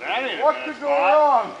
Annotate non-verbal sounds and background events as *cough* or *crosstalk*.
That ain't a What could go wrong? *laughs*